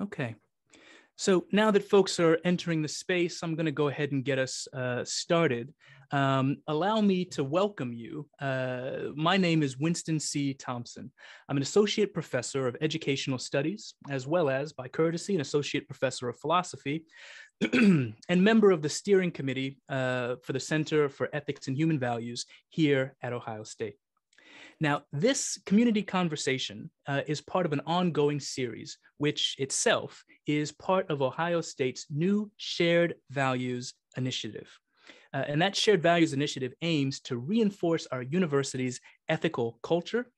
Okay. So now that folks are entering the space, I'm going to go ahead and get us uh, started. Um, allow me to welcome you. Uh, my name is Winston C. Thompson. I'm an associate professor of educational studies, as well as, by courtesy, an associate professor of philosophy and member of the steering committee uh, for the Center for Ethics and Human Values here at Ohio State. Now, this community conversation uh, is part of an ongoing series, which itself is part of Ohio State's new Shared Values Initiative. Uh, and that Shared Values Initiative aims to reinforce our university's ethical culture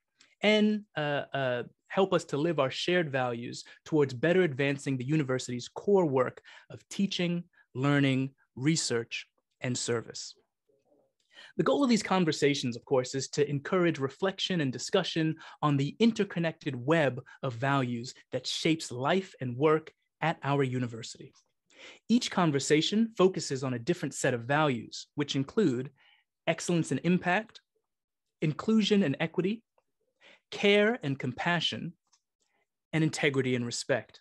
and uh, uh, help us to live our shared values towards better advancing the university's core work of teaching, learning, research, and service. The goal of these conversations, of course, is to encourage reflection and discussion on the interconnected web of values that shapes life and work at our university. Each conversation focuses on a different set of values, which include excellence and impact, inclusion and equity, care and compassion, and integrity and respect.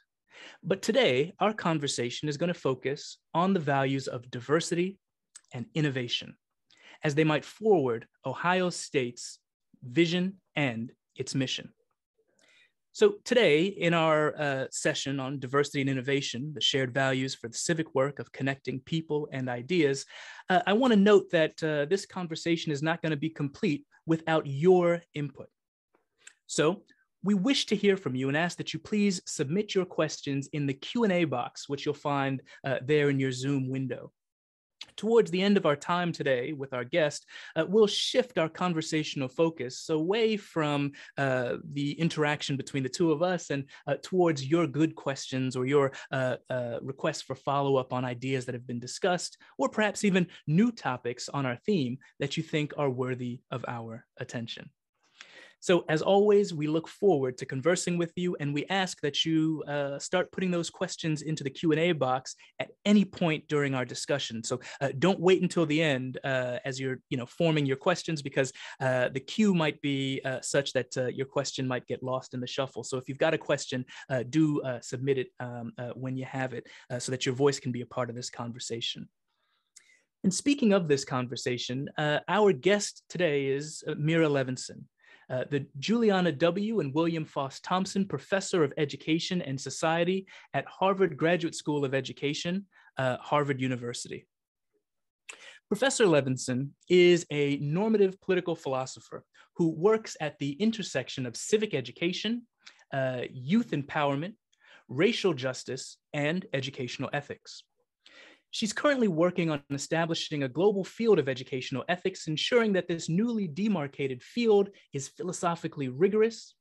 But today, our conversation is going to focus on the values of diversity and innovation as they might forward Ohio State's vision and its mission. So today in our uh, session on diversity and innovation, the shared values for the civic work of connecting people and ideas, uh, I wanna note that uh, this conversation is not gonna be complete without your input. So we wish to hear from you and ask that you please submit your questions in the Q&A box, which you'll find uh, there in your Zoom window towards the end of our time today with our guest, uh, we'll shift our conversational focus away from uh, the interaction between the two of us and uh, towards your good questions or your uh, uh, requests for follow up on ideas that have been discussed, or perhaps even new topics on our theme that you think are worthy of our attention. So as always, we look forward to conversing with you and we ask that you uh, start putting those questions into the Q&A box at any point during our discussion. So uh, don't wait until the end uh, as you're you know, forming your questions because uh, the queue might be uh, such that uh, your question might get lost in the shuffle. So if you've got a question, do submit it um, when you have it so that your voice can be a part of this conversation. And speaking of this conversation, our guest today is Meira Levinson. Uh, the Juliana W. and William Foss Thompson Professor of Education and Society at Harvard Graduate School of Education, uh, Harvard University. Professor Levinson is a normative political philosopher who works at the intersection of civic education, uh, youth empowerment, racial justice, and educational ethics. She's currently working on establishing a global field of educational ethics, ensuring that this newly demarcated field is philosophically rigorous,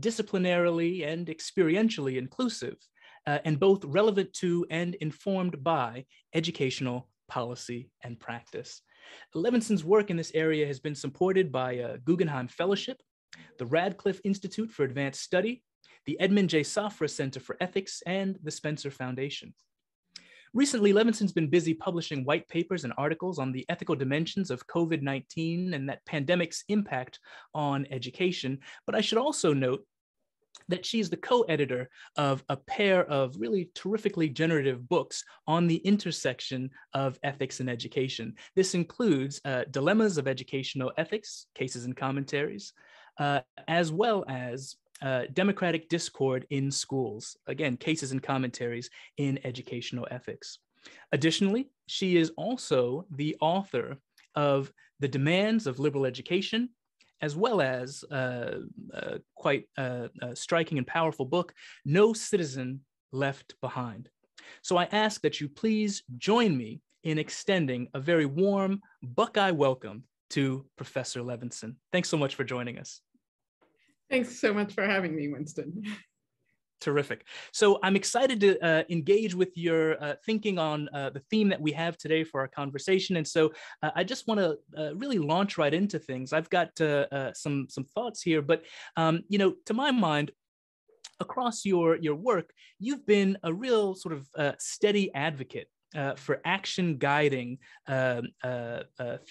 disciplinarily and experientially inclusive, uh, and both relevant to and informed by educational policy and practice. Levinson's work in this area has been supported by a Guggenheim Fellowship, the Radcliffe Institute for Advanced Study, the Edmond J. Safra Center for Ethics, and the Spencer Foundation. Recently, Levinson's been busy publishing white papers and articles on the ethical dimensions of COVID 19 and that pandemic's impact on education. But I should also note that she's the co-editor of a pair of really terrifically generative books on the intersection of ethics and education. This includes uh, Dilemmas of Educational Ethics, Cases and Commentaries, uh, as well as uh, democratic discord in schools. Again, cases and commentaries in educational ethics. Additionally, she is also the author of The Demands of Liberal Education, as well as uh, uh, quite a striking and powerful book, No Citizen Left Behind. So I ask that you please join me in extending a very warm Buckeye welcome to Professor Levinson. Thanks so much for joining us. Thanks so much for having me, Winston. Terrific. So I'm excited to uh, engage with your uh, thinking on uh, the theme that we have today for our conversation. And so uh, I just want to uh, really launch right into things. I've got uh, some some thoughts here, but um, you know, to my mind, across your your work, you've been a real sort of steady advocate uh, for action guiding uh, uh,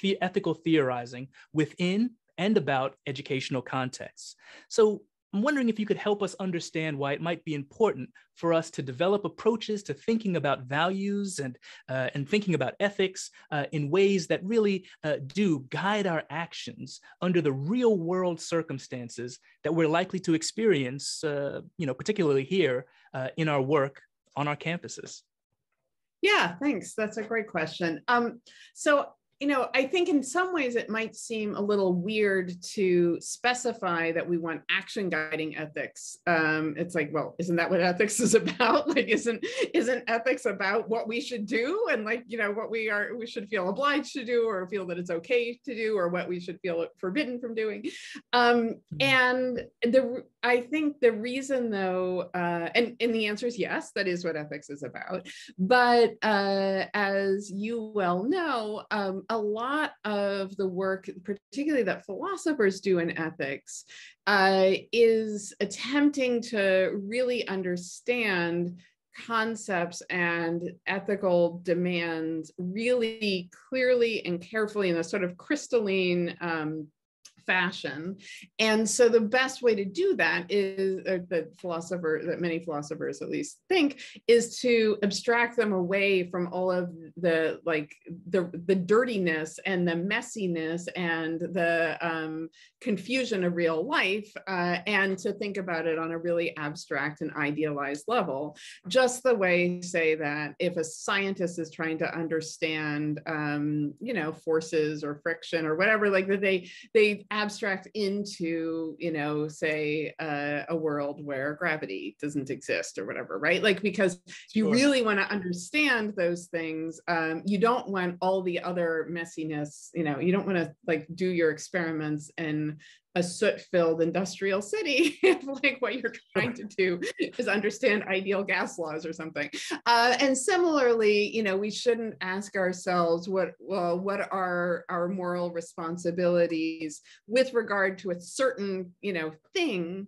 the ethical theorizing within and about educational contexts. So I'm wondering if you could help us understand why it might be important for us to develop approaches to thinking about values and, uh, and thinking about ethics uh, in ways that really uh, do guide our actions under the real world circumstances that we're likely to experience, uh, you know, particularly here uh, in our work on our campuses. Yeah, thanks. That's a great question. Um, so you know, I think in some ways it might seem a little weird to specify that we want action guiding ethics. Um, it's like, well, isn't that what ethics is about? Like, isn't isn't ethics about what we should do and like, you know, what we are we should feel obliged to do or feel that it's okay to do or what we should feel forbidden from doing. Um, mm-hmm. and the I think the reason though, uh, and and the answer is yes, that is what ethics is about. But uh, as you well know. Um, a lot of the work, particularly that philosophers do in ethics, uh, is attempting to really understand concepts and ethical demands really clearly and carefully in a sort of crystalline um, fashion. And so the best way to do that is uh, that philosopher that many philosophers at least think is to abstract them away from all of the like the the dirtiness and the messiness and the um, confusion of real life uh, and to think about it on a really abstract and idealized level. Just the way say that if a scientist is trying to understand um, you know forces or friction or whatever like that they they abstract into you know say uh, a world where gravity doesn't exist or whatever right like because if you sure. really want to understand those things um, you don't want all the other messiness you know you don't want to like do your experiments in a soot-filled industrial city if like what you're trying to do is understand ideal gas laws or something uh, and similarly you know we shouldn't ask ourselves what well what are our moral responsibilities with regard to a certain you know thing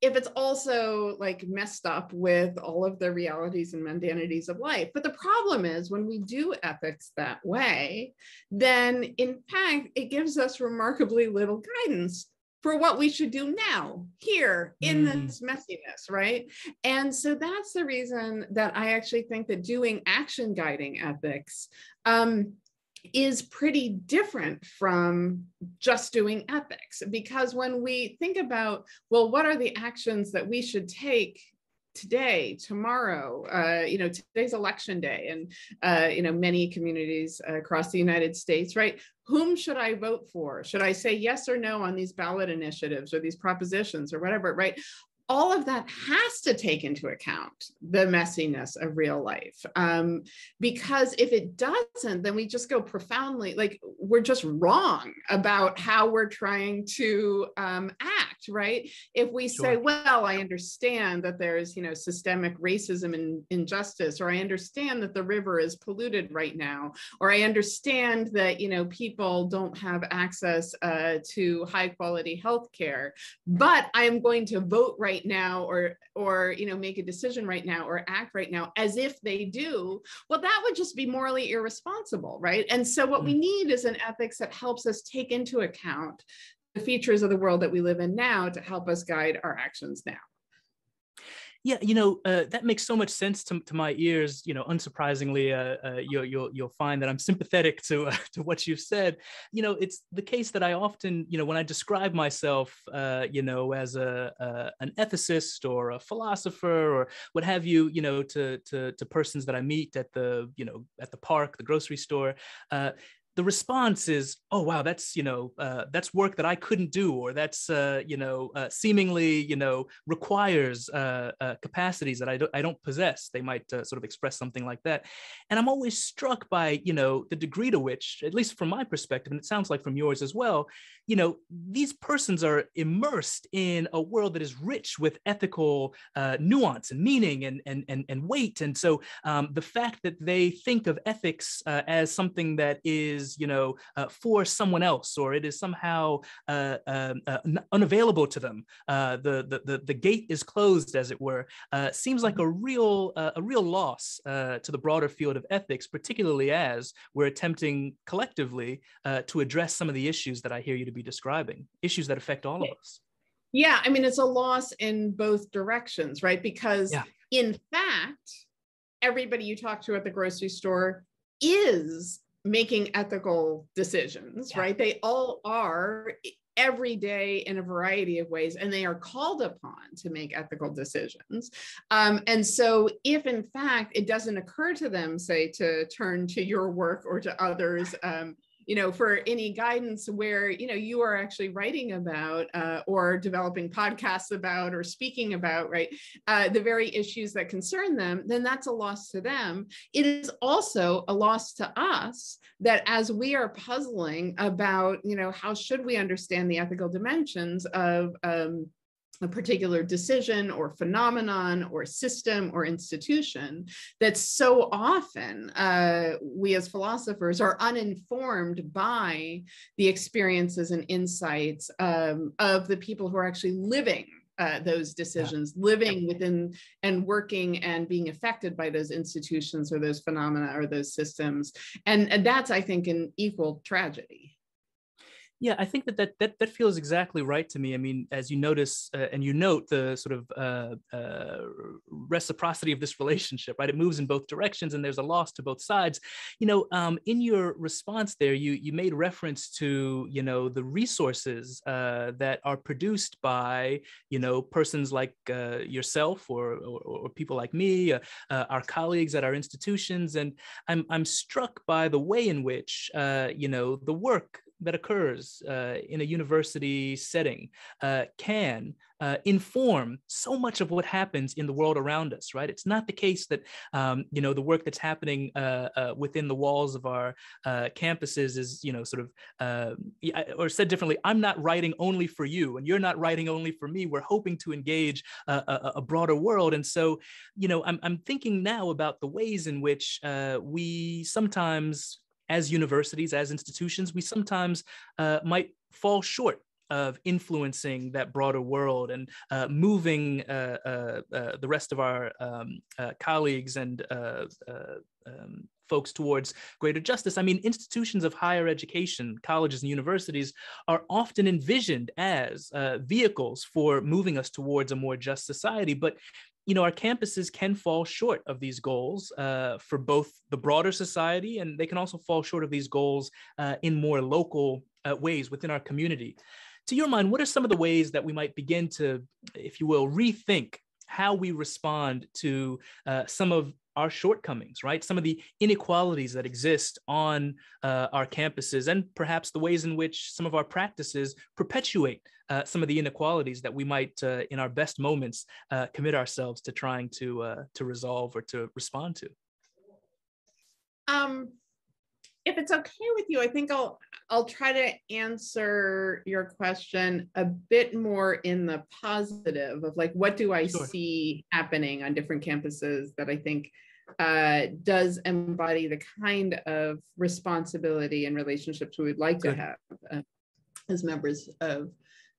if it's also like messed up with all of the realities and mundanities of life. But the problem is when we do ethics that way, then in fact, it gives us remarkably little guidance for what we should do now here in mm. this messiness right and so that's the reason that i actually think that doing action guiding ethics um, is pretty different from just doing ethics because when we think about well what are the actions that we should take today, tomorrow, uh, you know, today's election day, and uh, you know, many communities across the United States, right? Whom should I vote for? Should I say yes or no on these ballot initiatives or these propositions or whatever, right? all of that has to take into account the messiness of real life. Um, because if it doesn't, then we just go profoundly, like we're just wrong about how we're trying to um, act, right? If we sure. say, well, I understand that there's, you know, systemic racism and injustice, or I understand that the river is polluted right now, or I understand that, you know, people don't have access uh, to high quality health care, but I am going to vote right right now or or you know make a decision right now or act right now as if they do well that would just be morally irresponsible right and so what we mm. need is an ethics that helps us take into account the features of the world that we live in now to help us guide our actions now yeah, you know uh, that makes so much sense to, to my ears. You know, unsurprisingly, uh, uh, you'll, you'll you'll find that I'm sympathetic to uh, to what you've said. You know, it's the case that I often, you know, when I describe myself, uh, you know, as a, an ethicist or a philosopher or what have you, you know, to to to persons that I meet at the you know at the park, the grocery store uh, the response is oh wow that's you know uh, that's work that i couldn't do or that's uh, you know uh, seemingly you know requires uh, uh, capacities that I don't, I don't possess. They might uh, sort of express something like that. And i'm always struck by you know the degree to which at least from my perspective and it sounds like from yours as well you know these persons are immersed in a world that is rich with ethical nuance and meaning and and and, and weight. And so um, the fact that they think of ethics as something that is is you know uh, for someone else or it is somehow uh, um, uh, unavailable to them uh, the, the, the the gate is closed as it were uh, seems like a mm-hmm. real uh, a real loss to the broader field of ethics particularly as we're attempting collectively to address some of the issues that I hear you to be describing issues that affect all of us Yeah, I mean, it's a loss in both directions, right? Because yeah. in fact, everybody you talk to at the grocery store is making ethical decisions, yeah. right? They all are every day in a variety of ways, and they are called upon to make ethical decisions. Um, and so, if in fact it doesn't occur to them, say, to turn to your work or to others, um, you know, for any guidance where, you know, you are actually writing about uh, or developing podcasts about or speaking about, right, uh, the very issues that concern them, then that's a loss to them. It is also a loss to us that as we are puzzling about, you know, how should we understand the ethical dimensions of, um, a particular decision or phenomenon or system or institution that so often uh, we as philosophers are uninformed by the experiences and insights um, of the people who are actually living uh, those decisions, yeah. living within and working and being affected by those institutions or those phenomena or those systems. And, and that's, I think, an equal tragedy. Yeah, I think that that that, that feels exactly right to me. I mean, as you notice uh, and you note the sort of uh, uh, reciprocity of this relationship, right? It moves in both directions, and there's a loss to both sides. You know, um, in your response there, you you made reference to you know the resources uh, that are produced by you know persons like uh, yourself or, or, or people like me, uh, our colleagues at our institutions, and I'm I'm struck by the way in which you know the work that occurs uh, in a university setting uh, can uh, inform so much of what happens in the world around us, right? It's not the case that, um, you know, the work that's happening uh, uh, within the walls of our uh, campuses is, you know, sort of, or said differently, I'm not writing only for you and you're not writing only for me. We're hoping to engage a, a, broader world. And so, you know, I'm, I'm thinking now about the ways in which we sometimes as universities, as institutions, we sometimes uh, might fall short of influencing that broader world and uh, moving uh, uh, uh the rest of our um, uh, colleagues and um, folks towards greater justice. I mean, institutions of higher education, colleges and universities are often envisioned as vehicles for moving us towards a more just society. But you know, our campuses can fall short of these goals uh, for both the broader society, and they can also fall short of these goals uh, in more local uh, ways within our community. To your mind, what are some of the ways that we might begin to, if you will, rethink how we respond to uh, some of our shortcomings, right? Some of the inequalities that exist on uh, our campuses, and perhaps the ways in which some of our practices perpetuate uh, some of the inequalities that we might, uh, in our best moments, uh, commit ourselves to trying to uh, to resolve or to respond to. Um, if it's okay with you, I think I'll I'll try to answer your question a bit more in the positive of like what do I sure. see happening on different campuses that I think uh, does embody the kind of responsibility and relationships we would like Good. to have uh, as members of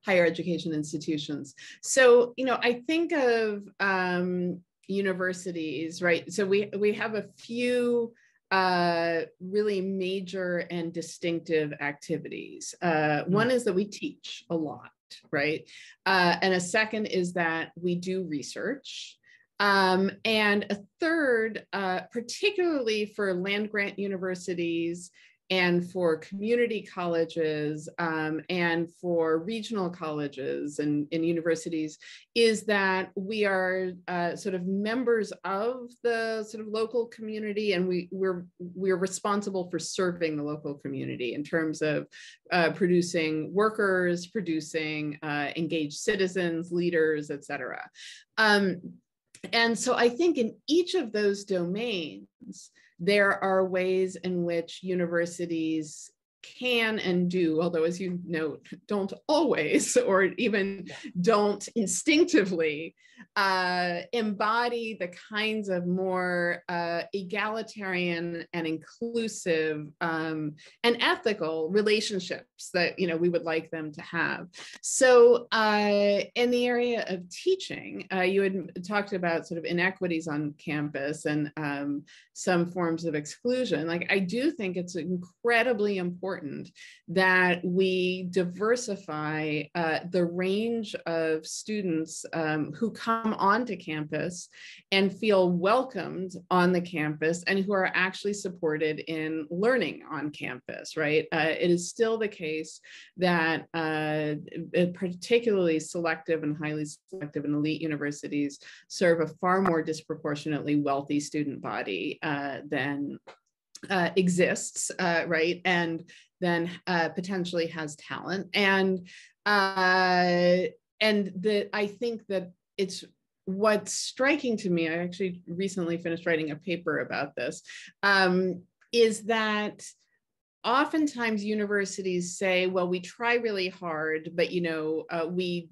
higher education institutions. So, you know, I think of um, universities, right? So we we have a few uh, really major and distinctive activities. Uh. One is that we teach a lot, right? Uh, and a second is that we do research. Um, and a third, uh, particularly for land grant universities and for community colleges um, and for regional colleges and, and, universities is that we are uh, sort of members of the sort of local community and we, we're, we're responsible for serving the local community in terms of uh, producing workers, producing uh, engaged citizens, leaders, et cetera. Um, and so I think in each of those domains, there are ways in which universities can and do, although as you note, don't always or even don't instinctively uh, embody the kinds of more uh, egalitarian and inclusive um, and ethical relationships that you know we would like them to have. So uh, in the area of teaching, uh, you had talked about sort of inequities on campus and um, some forms of exclusion. Like I do think it's incredibly important that we diversify uh, the range of students um, who come onto campus and feel welcomed on the campus and who are actually supported in learning on campus, right? Uh, it is still the case that uh, particularly selective and highly selective and elite universities serve a far more disproportionately wealthy student body uh, than uh, exists, uh, right? And then uh, potentially has talent. And uh, and that I think that it's what's striking to me. I actually recently finished writing a paper about this. Um, is that oftentimes universities say well we try really hard but you know uh, we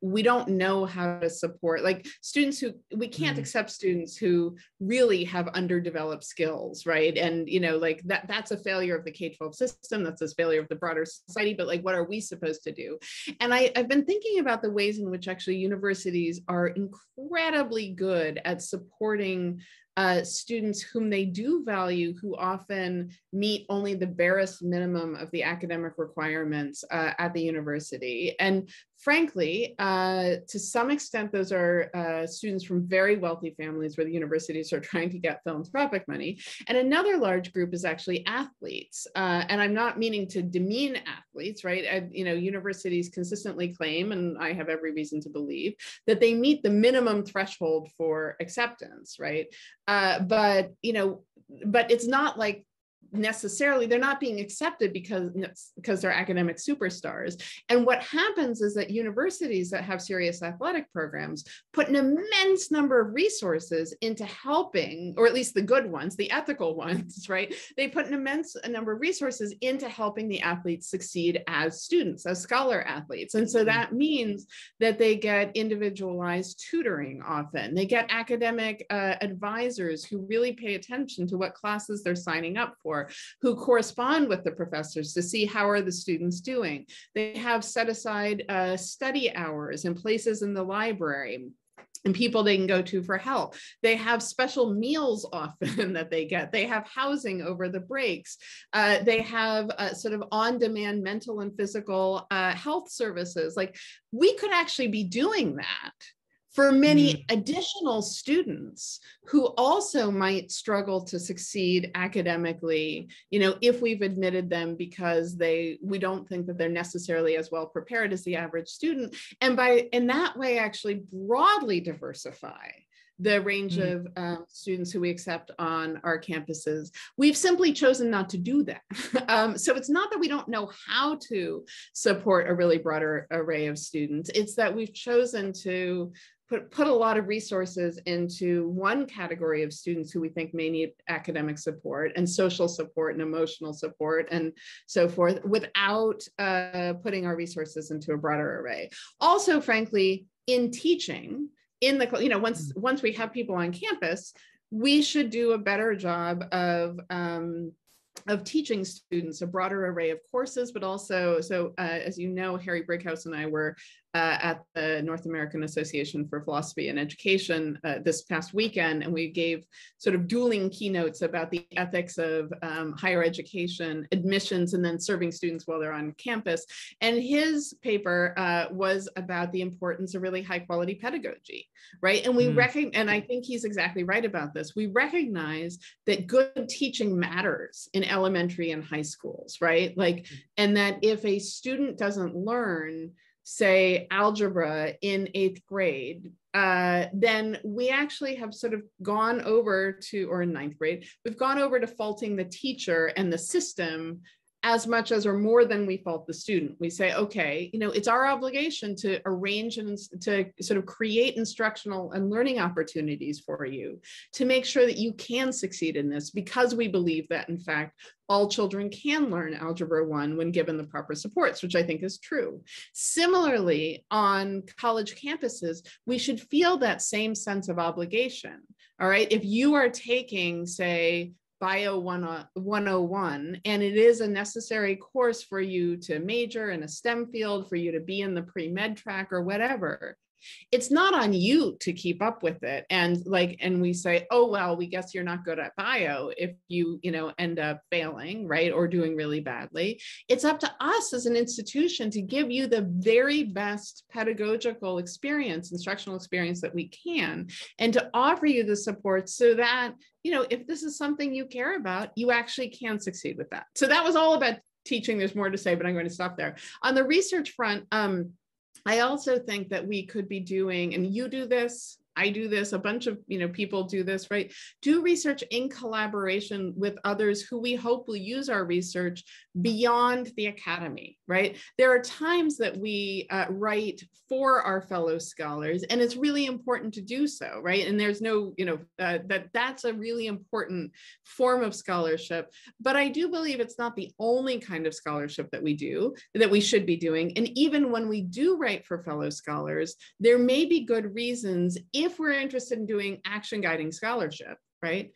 we don't know how to support like students who we can't mm. accept students who really have underdeveloped skills right and you know like that that's a failure of the k-12 system that's a failure of the broader society but like what are we supposed to do and I, i've been thinking about the ways in which actually universities are incredibly good at supporting uh, students whom they do value who often meet only the barest minimum of the academic requirements uh, at the university. And frankly, uh, to some extent, those are uh, students from very wealthy families where the universities are trying to get philanthropic money. And another large group is actually athletes. Uh, and I'm not meaning to demean athletes, right? I, you know, universities consistently claim, and I have every reason to believe, that they meet the minimum threshold for acceptance, right? Uh, but, you know, but it's not like necessarily they're not being accepted because because they're academic superstars. And what happens is that universities that have serious athletic programs put an immense number of resources into helping or at least the good ones the ethical ones right? They put an immense number of resources into helping the athletes succeed as students as scholar athletes. And so mm-hmm. that means that they get individualized tutoring often. They get academic uh, advisors who really pay attention to what classes they're signing up for who correspond with the professors to see how are the students doing. They have set aside uh, study hours and places in the library and people they can go to for help. They have special meals often that they get. They have housing over the breaks. Uh, they have uh, sort of on demand mental and physical uh, health services. Like we could actually be doing that for many mm. additional students who also might struggle to succeed academically you know if we've admitted them because they we don't think that they're necessarily as well prepared as the average student and by in that way actually broadly diversify the range mm. of um, students who we accept on our campuses. We've simply chosen not to do that. um, so it's not that we don't know how to support a really broader array of students, it's that we've chosen to put, put a lot of resources into one category of students who we think may need academic support and social support and emotional support and so forth without uh, putting our resources into a broader array. Also, frankly, in teaching, in the, you know, once, mm. once we have people on campus, we should do a better job of um, of teaching students a broader array of courses, but also, so uh, as you know, Harry Brighouse and I were uh, at the North American Association for Philosophy and Education uh, this past weekend, and we gave sort of dueling keynotes about the ethics of um, higher education, admissions, and then serving students while they're on campus. And his paper uh, was about the importance of really high quality pedagogy, right? And we mm. recognize, and I think he's exactly right about this. We recognize that good teaching matters in elementary and high schools, right? Like, and that if a student doesn't learn, say algebra in eighth grade uh, then we actually have sort of gone over to or in ninth grade we've gone over to faulting the teacher and the system as much as or more than we fault the student. We say, okay, you know, it's our obligation to arrange and to sort of create instructional and learning opportunities for you to make sure that you can succeed in this because we believe that in fact all children can learn algebra 1 when given the proper supports which i think is true similarly on college campuses we should feel that same sense of obligation all right if you are taking say bio 101 uh, and it is a necessary course for you to major in a stem field for you to be in the pre-med track or whatever it's not on you to keep up with it. And like and we say oh well we guess you're not good at bio if you you know end up failing right or doing really badly. It's up to us as an institution to give you the very best pedagogical experience instructional experience that we can and to offer you the support so that you know if this is something you care about you actually can succeed with that. So that was all about teaching. There's more to say but i'm going to stop there. On the research front um, I also think that we could be doing, and you do this, I do this, a bunch of you know people do this, right? Do research in collaboration with others who we hope will use our research beyond the academy, right? There are times that we uh, write for our fellow scholars, and it's really important to do so, right? And there's no, you know, uh, that that's a really important form of scholarship. But I do believe it's not the only kind of scholarship that we do, that we should be doing. And even when we do write for fellow scholars, there may be good reasons if we're interested in doing action guiding scholarship right?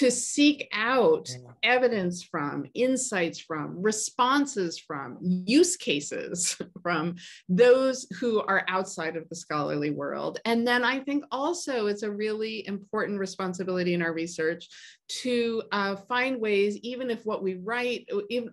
To seek out evidence from, insights from, responses from, use cases from those who are outside of the scholarly world. And then I think also it's a really important responsibility in our research to uh, find ways, even if what we write, if,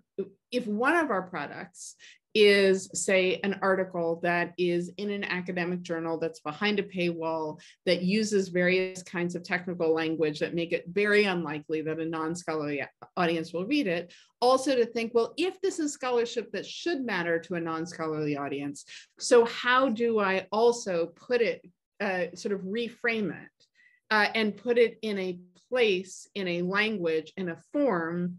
if one of our products is say an article that is in an academic journal that's behind a paywall that uses various kinds of technical language that make it very unlikely that a non-scholarly audience will read it. Also to think well if this is scholarship that should matter to a non-scholarly audience so how do i also put it uh, sort of reframe it uh, and put it in a place in a language in a form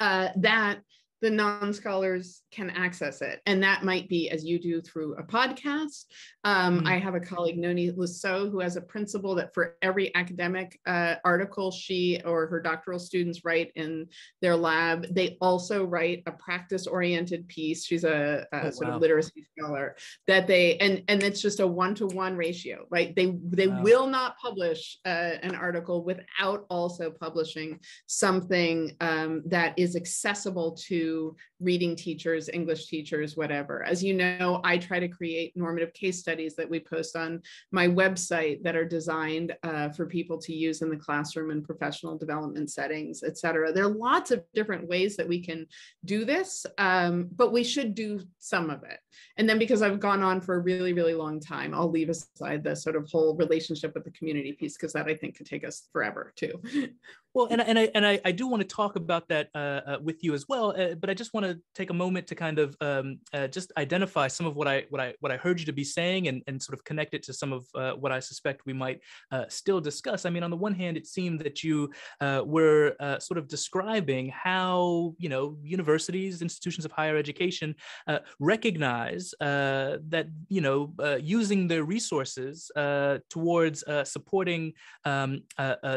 uh, that the non-scholars can access it and that might be as you do through a podcast um, mm-hmm. i have a colleague Nonie Lesaux, who has a principle that for every academic uh, article she or her doctoral students write in their lab they also write a practice oriented piece she's a, a oh, sort wow. of literacy scholar that they and and it's just a one-to-one ratio right they they wow. will not publish uh, an article without also publishing something um, that is accessible to reading teachers, English teachers, whatever. As you know, I try to create normative case studies that we post on my website that are designed uh, for people to use in the classroom and professional development settings, et cetera. There are lots of different ways that we can do this, um, but we should do some of it. And then because I've gone on for a really, really long time, I'll leave aside the sort of whole relationship with the community piece because that I think could take us forever too. Well, and, and I and I, I do want to talk about that uh, uh, with you as well, uh, but I just want to take a moment to kind of um, uh, just identify some of what I what I what I heard you to be saying, and, and sort of connect it to some of uh, what I suspect we might uh, still discuss. I mean, on the one hand, it seemed that you were sort of describing how you know universities, institutions of higher education recognize that you know using their resources towards supporting um,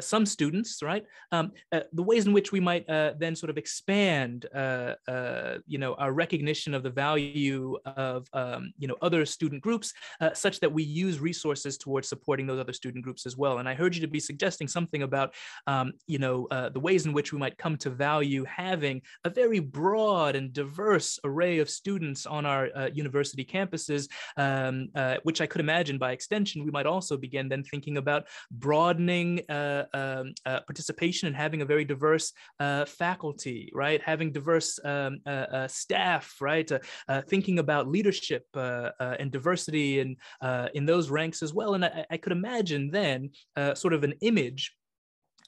some students, right? Um, uh, the ways in which we might uh, then sort of expand, uh, uh you know, our recognition of the value of, um, you know, other student groups, uh, such that we use resources towards supporting those other student groups as well. And I heard you to be suggesting something about, um, you know, the ways in which we might come to value having a very broad and diverse array of students on our university campuses, um, which I could imagine by extension, we might also begin then thinking about broadening um, participation and having a very diverse uh, faculty, right? Having diverse um, uh, uh staff, right? Uh, uh, thinking about leadership and diversity and in those ranks as well. And I, I could imagine then sort of an image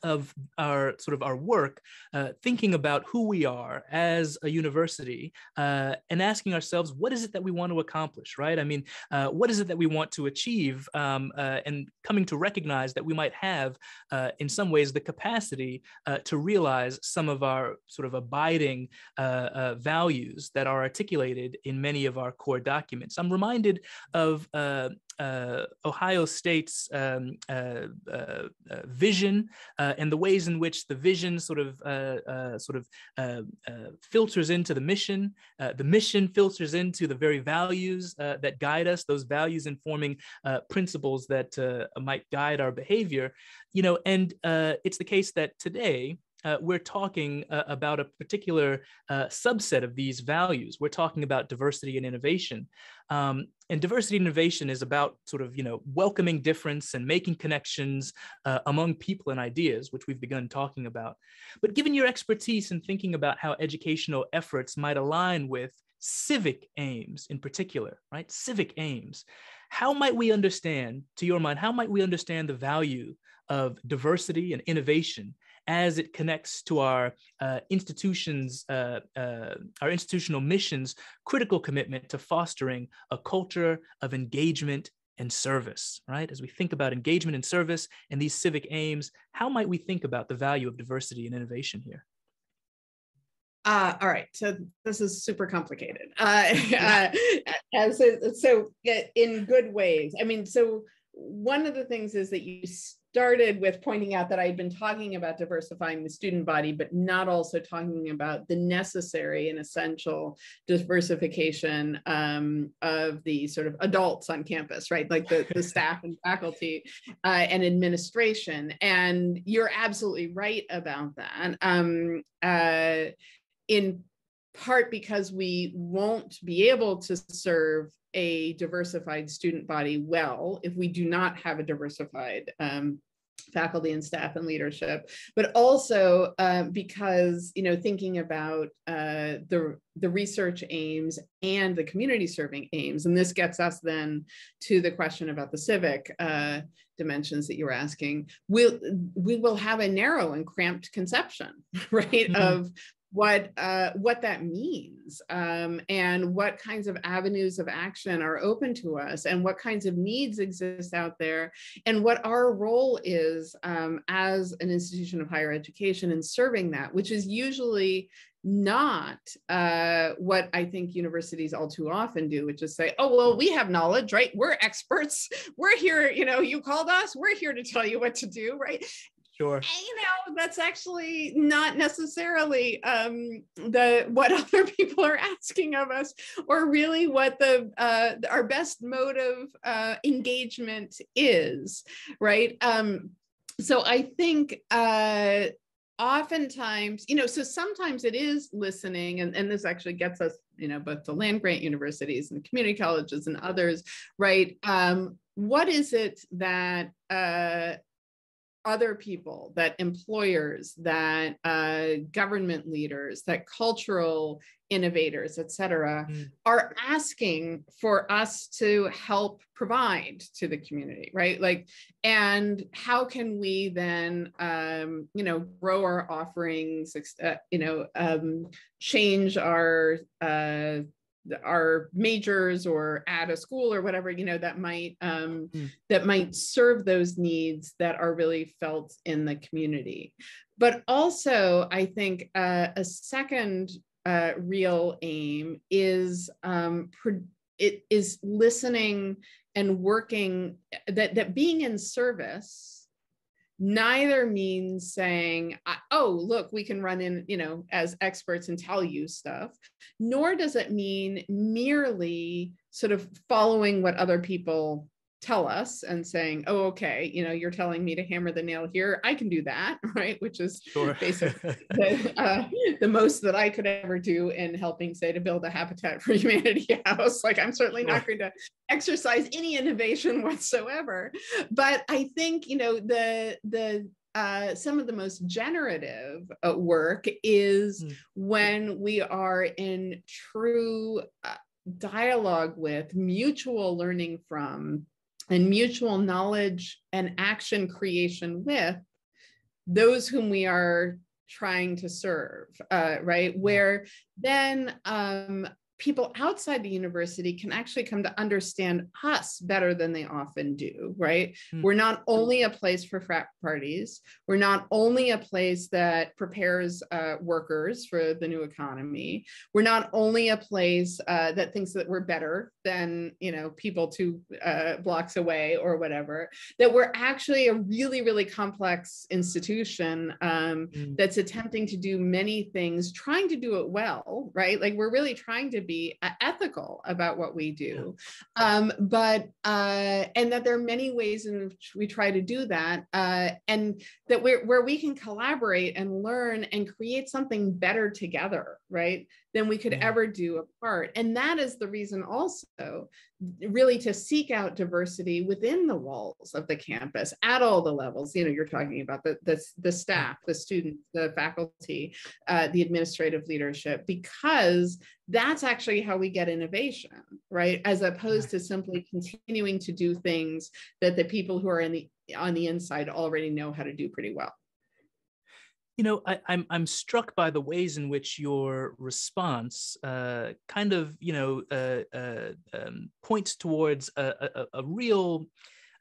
of our sort of our work, uh, thinking about who we are as a university uh, and asking ourselves, what is it that we want to accomplish, right? I mean, uh, what is it that we want to achieve? Um, uh, and coming to recognize that we might have, uh, in some ways, the capacity uh, to realize some of our sort of abiding values that are articulated in many of our core documents. I'm reminded of Ohio State's um, uh, uh, uh vision uh, and the ways in which the vision sort of uh, sort of filters into the mission. the mission filters into the very values that guide us. Those values informing principles that might guide our behavior. You know, and it's the case that today uh, we're talking uh, about a particular uh, subset of these values. We're talking about diversity and innovation. Um, and diversity and innovation is about sort of, you know, welcoming difference and making connections uh, among people and ideas, which we've begun talking about. But given your expertise in thinking about how educational efforts might align with civic aims in particular, right? Civic aims. How might we understand, to your mind, how might we understand the value of diversity and innovation as it connects to our uh, institutions, uh, uh, our institutional missions, critical commitment to fostering a culture of engagement and service, right? As we think about engagement and service and these civic aims, how might we think about the value of diversity and innovation here? Uh, all right, so this is super complicated. Uh, uh, as so, in good ways. I mean, so one of the things is that you started with pointing out that I'd been talking about diversifying the student body, but not also talking about the necessary and essential diversification um, of the sort of adults on campus, right? Like the, the staff and faculty uh, and administration. And you're absolutely right about that. Um, uh, in part because we won't be able to serve a diversified student body well if we do not have a diversified um, faculty and staff and leadership, but also uh, because you know thinking about uh, the the research aims and the community serving aims, and this gets us then to the question about the civic uh, dimensions that you were asking. We'll we will have a narrow and cramped conception, right, mm-hmm. of what uh, what that means um, and what kinds of avenues of action are open to us and what kinds of needs exist out there and what our role is um, as an institution of higher education in serving that which is usually not uh, what I think universities all too often do, which is say, oh, well, we have knowledge, right? We're experts. We're here, you know, you called us, we're here to tell you what to do, right? Sure. You know, that's actually not necessarily um, the what other people are asking of us, or really what the uh, our best mode of uh, engagement is, right? Um, so I think uh, oftentimes, you know, so sometimes it is listening, and, and this actually gets us, you know, both to land grant universities and community colleges and others, right? Um, what is it that uh, other people, that employers, that uh, government leaders, that cultural innovators, et cetera, mm. are asking for us to help provide to the community, right? Like, and how can we then, um, you know, grow our offerings, uh, you know, um, change our uh, our majors or at a school or whatever you know that might um, mm. that might serve those needs that are really felt in the community but also i think uh, a second uh, real aim is um, it is listening and working that that being in service neither means saying oh look we can run in you know as experts and tell you stuff nor does it mean merely sort of following what other people tell us and saying, oh, okay, you know, you're telling me to hammer the nail here. I can do that, right? Which is sure. basically the, uh, the, most that I could ever do in helping, say, to build a Habitat for Humanity house. Like, I'm certainly not going to exercise any innovation whatsoever. But I think, you know, the, the, uh, some of the most generative uh, work is mm. when we are in true uh, dialogue with, mutual learning from, and mutual knowledge and action creation with those whom we are trying to serve, uh, right? Where then um, people outside the university can actually come to understand us better than they often do, right? Mm. We're not only a place for frat parties, we're not only a place that prepares uh, workers for the new economy, we're not only a place uh, that thinks that we're better than, you know, people two uh, blocks away or whatever, that we're actually a really, really complex institution um, mm. that's attempting to do many things, trying to do it well, right? Like we're really trying to be uh, ethical about what we do. Um, but uh, and that there are many ways in which we try to do that uh, and that we're where we can collaborate and learn and create something better together right than we could yeah. ever do apart. And that is the reason also really to seek out diversity within the walls of the campus at all the levels. You know, you're talking about the, the, the staff, the students, the faculty, uh, the administrative leadership, because that's actually how we get innovation, right? As opposed to simply continuing to do things that the people who are in the on the inside already know how to do pretty well you know I, am I'm, I'm struck by the ways in which your response uh, kind of you know uh, uh, um, points towards a, a, a, real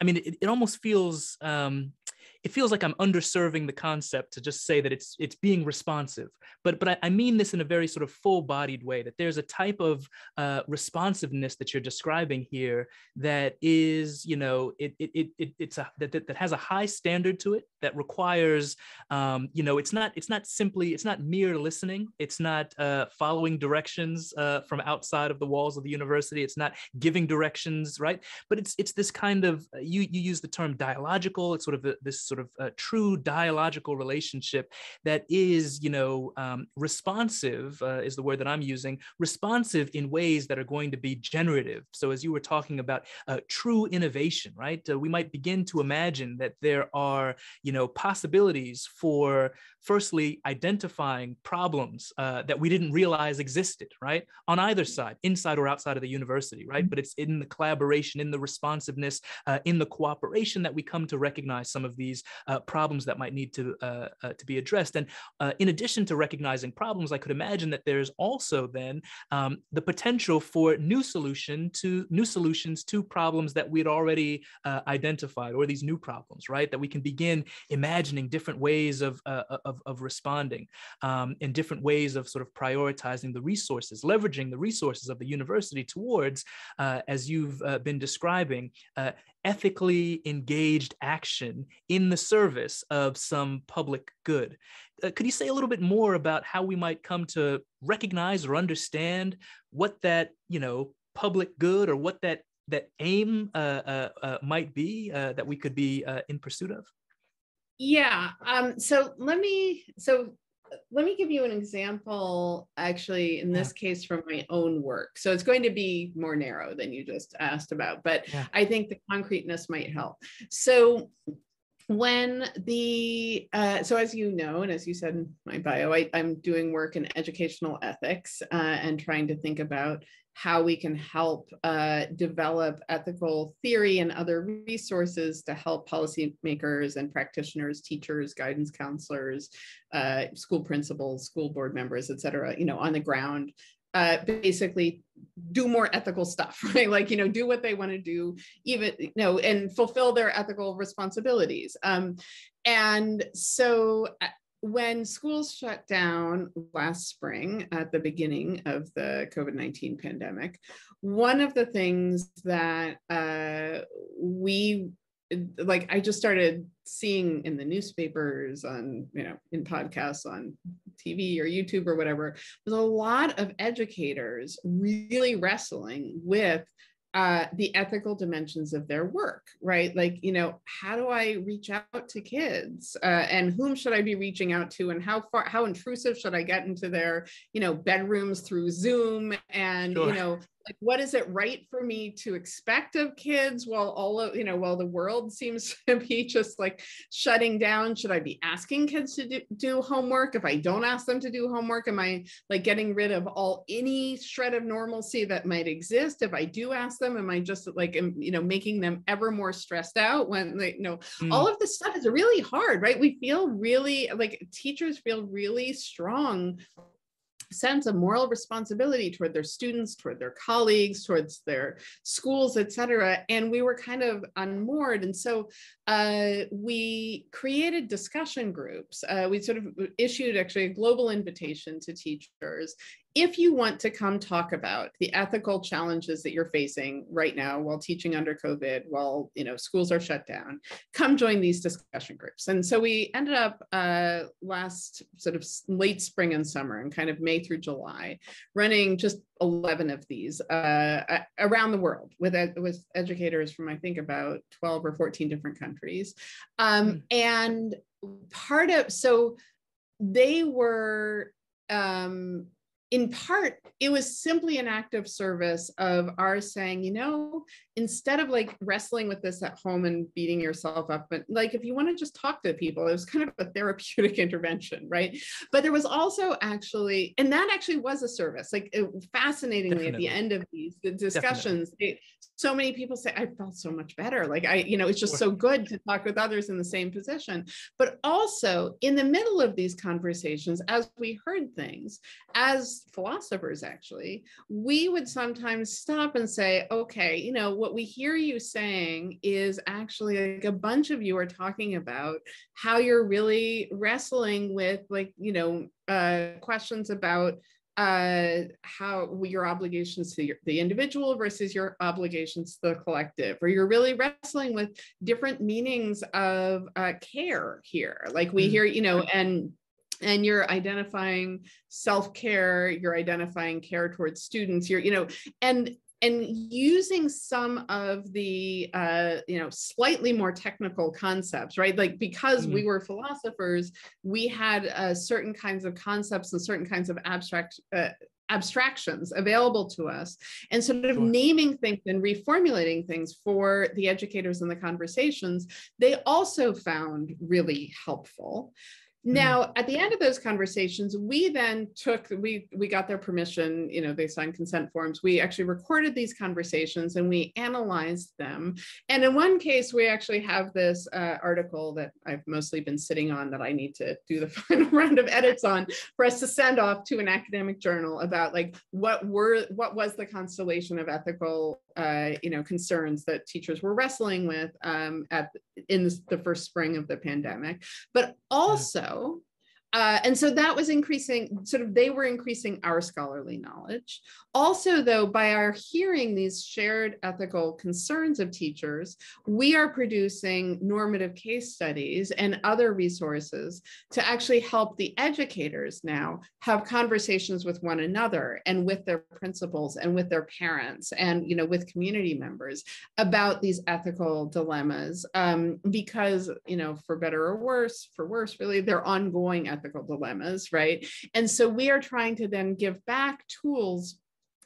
i mean it, it almost feels um, it feels like I'm underserving the concept to just say that it's it's being responsive. But but I, I mean this in a very sort of full-bodied way that there's a type of uh, responsiveness that you're describing here that is you know it it, it, it it's a that, that has a high standard to it that requires um, you know it's not it's not simply it's not mere listening. It's not uh, following directions uh, from outside of the walls of the university. It's not giving directions right? But it's it's this kind of you you use the term dialogical. It's sort of a, this sort of a true dialogical relationship that is, you know, um, responsive uh, is the word that I'm using, responsive in ways that are going to be generative. So as you were talking about uh, true innovation, right? Uh, we might begin to imagine that there are, you know, possibilities for firstly identifying problems uh, that we didn't realize existed, right? On either side, inside or outside of the university, right? Mm-hmm. But it's in the collaboration, in the responsiveness, uh, in the cooperation that we come to recognize some of these uh, problems that might need to uh, uh, to be addressed. And uh, in addition to recognizing problems, I could imagine that there's also then um, the potential for new solution to new solutions to problems that we'd already identified, or these new problems, right? That we can begin imagining different ways of of, of responding um, and different ways of sort of prioritizing the resources, leveraging the resources of the university towards, uh, as you've uh, been describing, uh, ethically engaged action in the service of some public good. Uh, could you say a little bit more about how we might come to recognize or understand what that, you know, public good or what that that aim uh, uh, uh, might be uh, that we could be uh, in pursuit of? Yeah. Um, so let me so let me give you an example actually in this case from my own work. So it's going to be more narrow than you just asked about but yeah. i think the concreteness might help. So when the uh, so as you know and as you said in my bio I, am doing work in educational ethics uh, and trying to think about how we can help uh, develop ethical theory and other resources to help policymakers and practitioners, teachers, guidance counselors, uh, school principals, school board members, et cetera, you know, on the ground, uh, basically do more ethical stuff, right? Like, you know, do what they want to do, even, you know, and fulfill their ethical responsibilities. Um, and so uh, when schools shut down last spring at the beginning of the COVID 19 pandemic, one of the things that uh, we like I just started seeing in the newspapers on you know in podcasts on TV or YouTube or whatever there's a lot of educators really wrestling with uh, the ethical dimensions of their work, right? Like, you know, how do I reach out to kids, uh, and whom should I be reaching out to, and how far, how intrusive should I get into their, you know, bedrooms through Zoom, and sure. you know, like what is it right for me to expect of kids while all of you know while the world seems to be just like shutting down? Should i be asking kids to do, do homework? If i don't ask them to do homework am i like getting rid of all any shred of normalcy that might exist? If i do ask them am i just like you know making them ever more stressed out when they you know mm. all of this stuff is really hard right? We feel really like teachers feel really strong sense of moral responsibility toward their students, toward their colleagues, towards their schools, et cetera. And we were kind of unmoored. And so uh, we created discussion groups. Uh, we sort of issued actually a global invitation to teachers if you want to come talk about the ethical challenges that you're facing right now while teaching under covid while you know schools are shut down come join these discussion groups and so we ended up uh, last sort of late spring and summer and kind of may through july running just 11 of these uh, around the world with, with educators from i think about 12 or 14 different countries um, mm. and part of so they were um, in part, it was simply an act of service of our saying, you know, instead of like wrestling with this at home and beating yourself up, but like if you want to just talk to people, it was kind of a therapeutic intervention, right? But there was also actually, and that actually was a service. Like it, fascinatingly, Definitely. at the end of these the discussions, they, so many people say, I felt so much better. Like I, you know, it's just so good to talk with others in the same position. But also in the middle of these conversations, as we heard things, as philosophers actually, we would sometimes stop and say, okay, you know, what we hear you saying is actually like a bunch of you are talking about how you're really wrestling with like, you know, uh, questions about uh, how your obligations to your, the individual versus your obligations to the collective, or you're really wrestling with different meanings of uh, care here. Like we mm. hear, you know, and and you're identifying self-care you're identifying care towards students you're you know and and using some of the uh, you know slightly more technical concepts right like because mm-hmm. we were philosophers we had uh, certain kinds of concepts and certain kinds of abstract uh, abstractions available to us and sort of sure. naming things and reformulating things for the educators in the conversations they also found really helpful. Now, at the end of those conversations, we then took we we got their permission. You know, they signed consent forms. We actually recorded these conversations and we analyzed them. And in one case, we actually have this uh, article that I've mostly been sitting on that I need to do the final round of edits on for us to send off to an academic journal about like what were what was the constellation of ethical uh, you know concerns that teachers were wrestling with um, at in the first spring of the pandemic, but also uh, and so that was increasing, sort of, they were increasing our scholarly knowledge. Also, though, by our hearing these shared ethical concerns of teachers, we are producing normative case studies and other resources to actually help the educators now have conversations with one another and with their principals and with their parents and, you know, with community members about these ethical dilemmas. Um, because, you know, for better or worse, for worse, really, they're ongoing ethical dilemmas, right? And so we are trying to then give back tools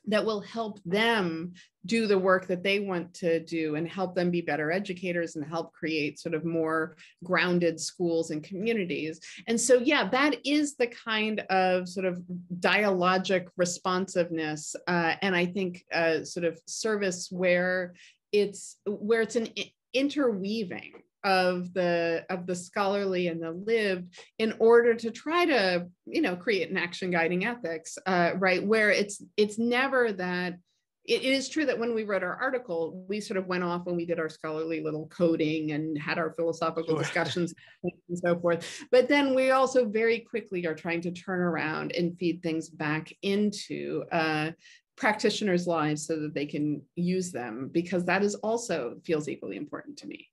that will help them do the work that they want to do and help them be better educators and help create sort of more grounded schools and communities. And so, yeah, that is the kind of sort of dialogic responsiveness, uh, and I think uh, sort of service where it's where it's an interweaving of the of the scholarly and the lived in order to try to you know create an action guiding ethics uh, right where it's it's never that it is true that when we read our article, we sort of went off when we did our scholarly little coding and had our philosophical sure. discussions and so forth. But then we also very quickly are trying to turn around and feed things back into uh, practitioners' lives so that they can use them, because that is also feels equally important to me.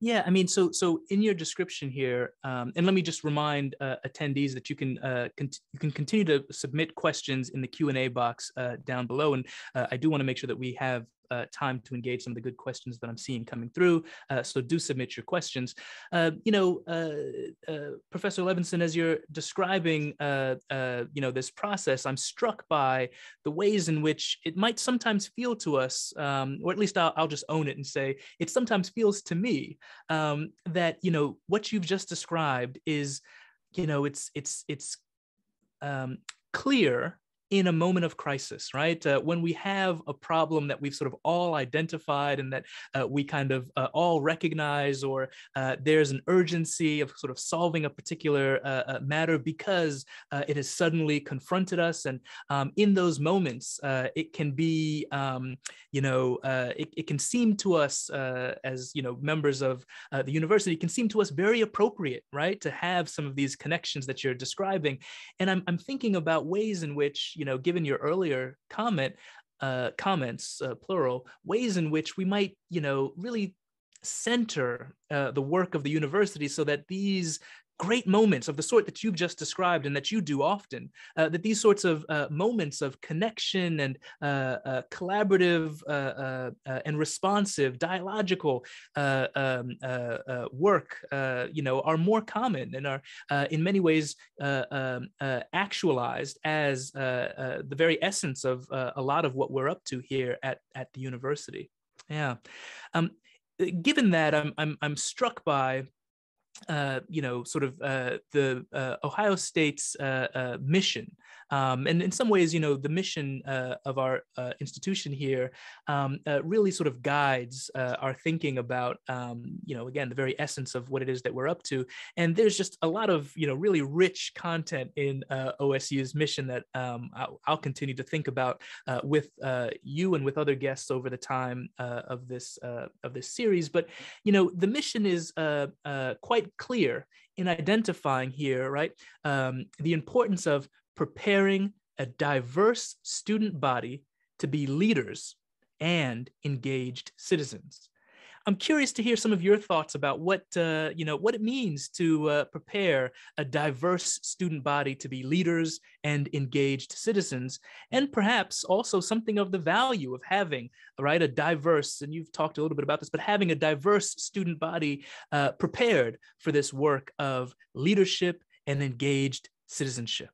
Yeah, I mean, so so in your description here, um, and let me just remind uh, attendees that you can uh, you can continue to submit questions in the Q and A box uh, down below, and uh, I do want to make sure that we have uh, time to engage some of the good questions that I'm seeing coming through. Uh, so do submit your questions. Uh, you know, uh, uh, Professor Levinson, as you're describing, you know, this process, I'm struck by the ways in which it might sometimes feel to us, um, or at least I'll, I'll, just own it and say it sometimes feels to me um, that you know what you've just described is, you know, it's it's it's um, clear in a moment of crisis, right? Uh, when we have a problem that we've sort of all identified and that uh, we kind of uh, all recognize, or uh, there's an urgency of sort of solving a particular uh, uh, matter because it has suddenly confronted us. And um, in those moments, it can be, um, you know, it, it, can seem to us as, you know, members of the university, it can seem to us very appropriate, right? To have some of these connections that you're describing. And I'm, I'm thinking about ways in which, you know, given your earlier comment, uh, comments, uh, plural, ways in which we might, you know, really center uh, the work of the university so that these great moments of the sort that you've just described and that you do often, uh, that these sorts of uh, moments of connection and uh, uh collaborative uh, uh, and responsive, dialogical um, work, you know, are more common and are in many ways um, actualized as the very essence of a lot of what we're up to here at, at the university. Yeah. Um, given that, I'm, I'm, I'm struck by uh, you know, sort of uh, the uh, Ohio State's uh, uh, mission. Um, and in some ways, you know, the mission uh, of our institution here um, really sort of guides our thinking about, um, you know, again, the very essence of what it is that we're up to. And there's just a lot of, you know, really rich content in OSU's mission that um, I'll, I'll, continue to think about with you and with other guests over the time of this of this series. But, you know, the mission is quite clear in identifying here, right, um, the importance of preparing a diverse student body to be leaders and engaged citizens. I'm curious to hear some of your thoughts about what uh, you know what it means to uh, prepare a diverse student body to be leaders and engaged citizens, and perhaps also something of the value of having right a diverse and you've talked a little bit about this, but having a diverse student body uh, prepared for this work of leadership and engaged citizenship.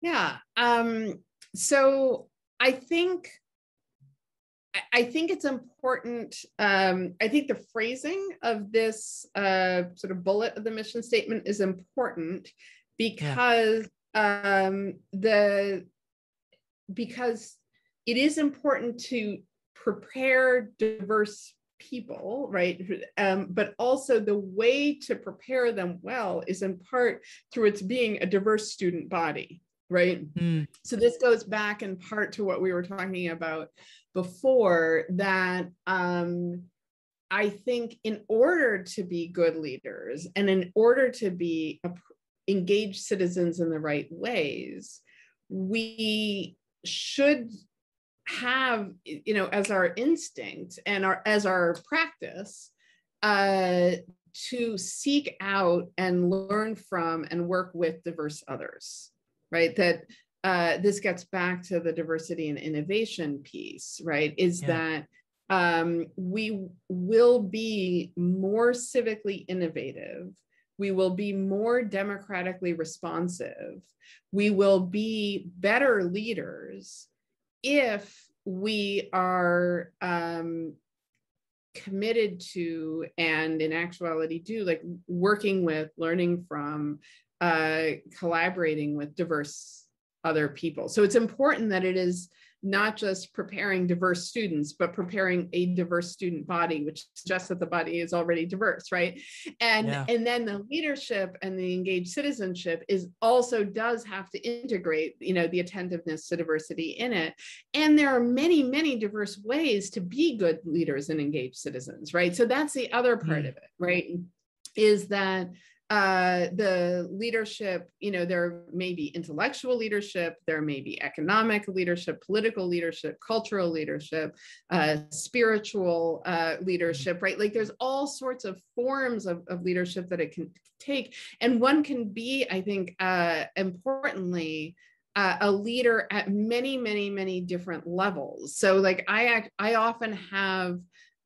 Yeah. Um, so I think I think it's important. Um, I think the phrasing of this uh, sort of bullet of the mission statement is important because yeah. um, the because it is important to prepare diverse people, right? Um, but also the way to prepare them well is in part through its being a diverse student body, right? Mm. So this goes back in part to what we were talking about before that um, I think in order to be good leaders and in order to be engaged citizens in the right ways, we should have, you know, as our instinct and our as our practice, uh, to seek out and learn from and work with diverse others, right? That uh, this gets back to the diversity and innovation piece, right? Is yeah. that um, we will be more civically innovative. We will be more democratically responsive. We will be better leaders if we are um, committed to and in actuality do like working with learning from uh, collaborating with diverse other people. So it's important that it is not just preparing diverse students, but preparing a diverse student body, which suggests that the body is already diverse, right? And yeah. and then the leadership and the engaged citizenship is also does have to integrate, you know, the attentiveness to diversity in it. And there are many, many diverse ways to be good leaders and engaged citizens, right? So that's the other part mm. of it, right? Is that uh, the leadership, you know, there may be intellectual leadership, there may be economic leadership, political leadership, cultural leadership, uh, spiritual uh, leadership, right? Like there's all sorts of forms of, of leadership that it can take. And one can be, I think, uh, importantly, uh, a leader at many, many, many different levels. So like I act, I often have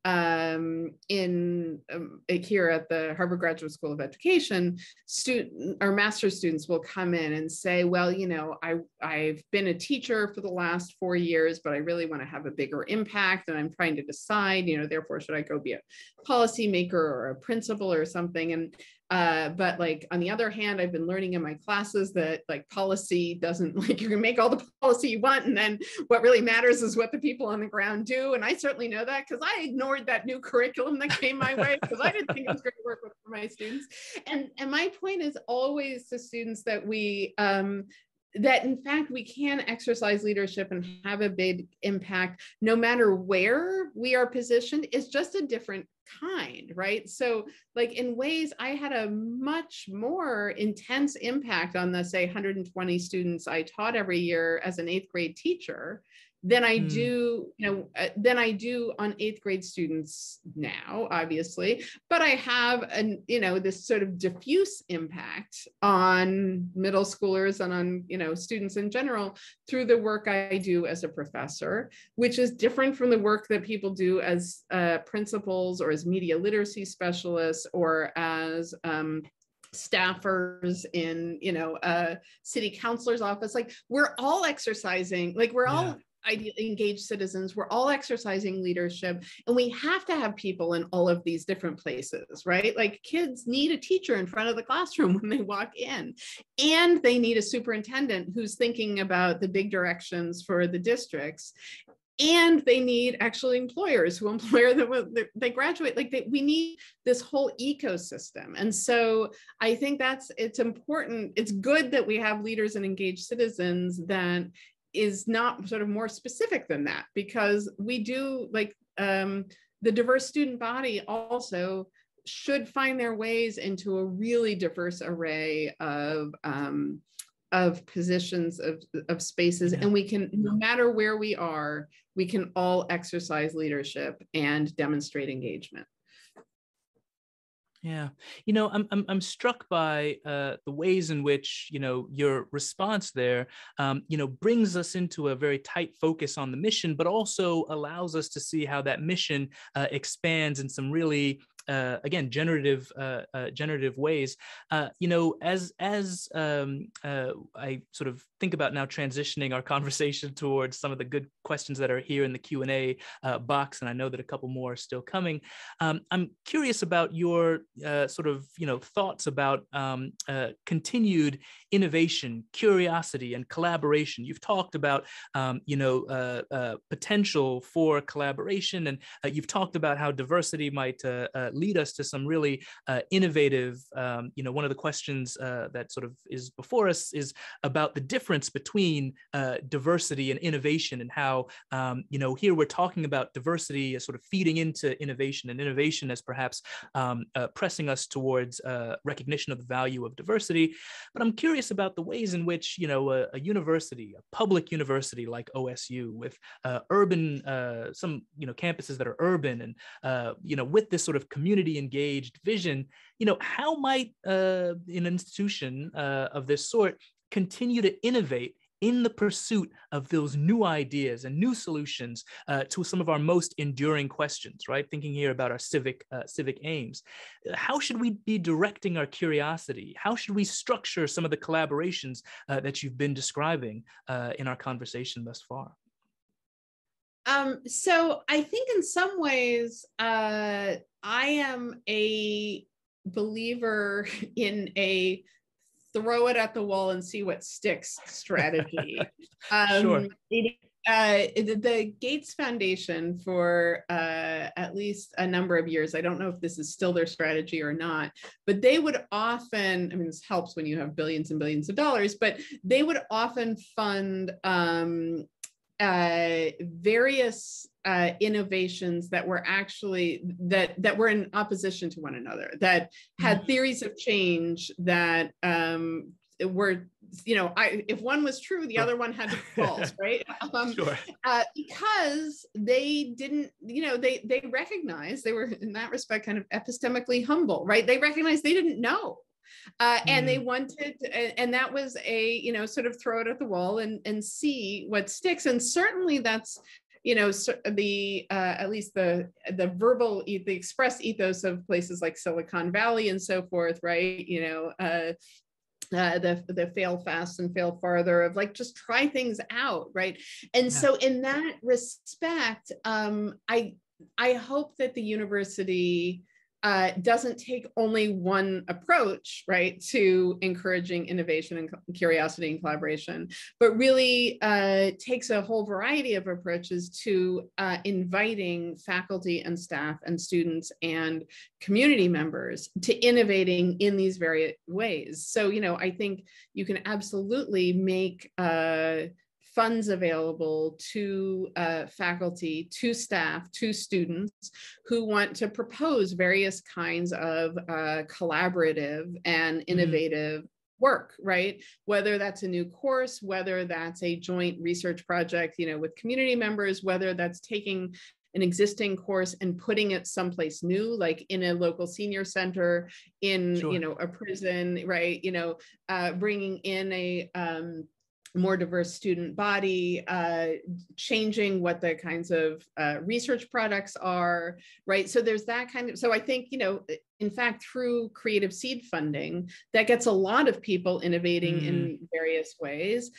um, in um, here at the Harvard Graduate School of Education, student or master's students will come in and say, well, you know, I, I've been a teacher for the last four years, but I really want to have a bigger impact and I'm trying to decide, you know, therefore, should I go be a policymaker or a principal or something? And uh, but like on the other hand, I've been learning in my classes that like policy doesn't like you can make all the policy you want, and then what really matters is what the people on the ground do. And I certainly know that because I ignored that new curriculum that came my way because I didn't think it was going to work for my students. And and my point is always to students that we um, that in fact we can exercise leadership and have a big impact no matter where we are positioned is just a different kind right? So like in ways i had a much more intense impact on the say 120 students i taught every year as an eighth grade teacher than I mm. do, you know, uh, than I do on eighth grade students now, obviously. But I have an, you know, this sort of diffuse impact on middle schoolers and on, you know, students in general through the work I do as a professor, which is different from the work that people do as uh, principals or as media literacy specialists or as um, staffers in you know a city councilor's office like we're all exercising like we're yeah. all engaged citizens we're all exercising leadership and we have to have people in all of these different places right? Like kids need a teacher in front of the classroom when they walk in and they need a superintendent who's thinking about the big directions for the districts and they need actually employers who employ them they graduate. Like they, we need this whole ecosystem and so i think that's it's important it's good that we have leaders and engaged citizens that is not sort of more specific than that because we do like um, the diverse student body also should find their ways into a really diverse array of um, of positions of, of spaces yeah. and we can no matter where we are we can all exercise leadership and demonstrate engagement yeah, you know, I'm I'm, I'm struck by uh, the ways in which you know your response there, um, you know, brings us into a very tight focus on the mission, but also allows us to see how that mission uh, expands in some really uh, again generative uh, uh, generative ways. Uh, you know as as um, uh, i sort of think about now transitioning our conversation towards some of the good questions that are here in the q&a uh, box and i know that a couple more are still coming um, i'm curious about your sort of you know thoughts about um, continued innovation curiosity and collaboration you've talked about um, you know potential for collaboration and you've talked about how diversity might lead us to some really uh, innovative, um, you know, one of the questions uh, that sort of is before us is about the difference between uh, diversity and innovation and how, um, you know, here we're talking about diversity as sort of feeding into innovation and innovation as perhaps um, uh, pressing us towards uh, recognition of the value of diversity. But I'm curious about the ways in which, you know, a, a university, a public university like OSU with uh, urban, uh, some, you know, campuses that are urban and, uh, you know, with this sort of community engaged vision, you know, how might uh, an institution uh, of this sort continue to innovate in the pursuit of those new ideas and new solutions uh, to some of our most enduring questions right? Thinking here about our civic uh, civic aims. How should we be directing our curiosity? How should we structure some of the collaborations uh, that you've been describing uh, in our conversation thus far? Um, so I think in some ways, uh, I am a believer in a throw it at the wall and see what sticks strategy. um, sure. It, uh, the, Gates Foundation for uh, at least a number of years. I don't know if this is still their strategy or not, but they would often, I mean, this helps when you have billions and billions of dollars, but they would often fund um, uh, various uh, innovations that were actually that that were in opposition to one another that had mm-hmm. theories of change that um, were you know I, if one was true the other one had to be false right um, sure. uh, because they didn't you know they they recognized they were in that respect kind of epistemically humble right they recognized they didn't know uh, mm. and they mm. wanted and that was a you know sort of throw it at the wall and and see what sticks and certainly that's you know the uh, at least the the verbal the express ethos of places like silicon valley and so forth right you know uh, uh, the the fail fast and fail farther of like just try things out right and yeah. so in that respect um i i hope that the university uh, doesn't take only one approach, right, to encouraging innovation and curiosity and collaboration, but really uh, takes a whole variety of approaches to uh, inviting faculty and staff and students and community members to innovating in these various ways. So, you know, I think you can absolutely make uh, funds available to uh, faculty, to staff, to students who want to propose various kinds of uh, collaborative and mm-hmm. innovative mm. work, right? Whether that's a new course, whether that's a joint research project, you know, with community members, whether that's taking an existing course and putting it someplace new like in a local senior center in sure. you know a prison right you know uh, bringing in a um, more diverse student body, uh, changing what the kinds of uh, research products are, right? So there's that kind of, so I think, you know, in fact, through creative seed funding, that gets a lot of people innovating mm. in various ways